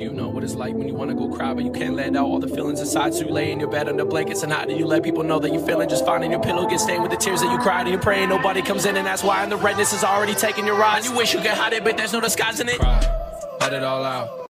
You know what it's like when you wanna go cry, but you can't let out all the feelings inside. So you lay in your bed under blankets and how do you let people know that you're feeling just fine? And your pillow gets stained with the tears that you cried and you're praying nobody comes in, and that's why. And the redness is already taking your eyes. You wish you could hide it, but there's no disguising it. Cry, let it all out.